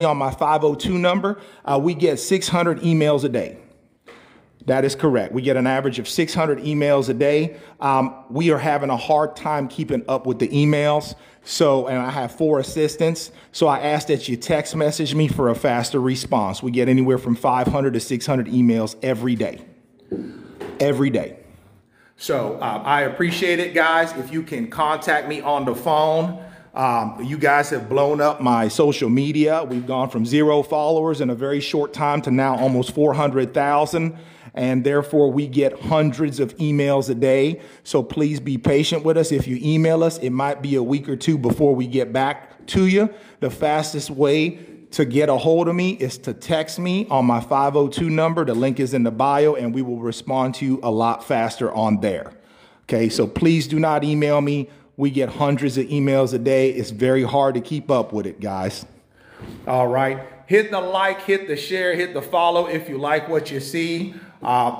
on my 502 number, uh, we get 600 emails a day. That is correct. We get an average of 600 emails a day. Um, we are having a hard time keeping up with the emails. So, and I have four assistants. So I ask that you text message me for a faster response. We get anywhere from 500 to 600 emails every day. Every day. So um, I appreciate it, guys. If you can contact me on the phone, um, you guys have blown up my social media. We've gone from zero followers in a very short time to now almost 400,000. And therefore, we get hundreds of emails a day. So please be patient with us. If you email us, it might be a week or two before we get back to you. The fastest way to get a hold of me is to text me on my 502 number. The link is in the bio, and we will respond to you a lot faster on there. Okay, so please do not email me. We get hundreds of emails a day. It's very hard to keep up with it, guys. All right. Hit the like, hit the share, hit the follow if you like what you see. Uh,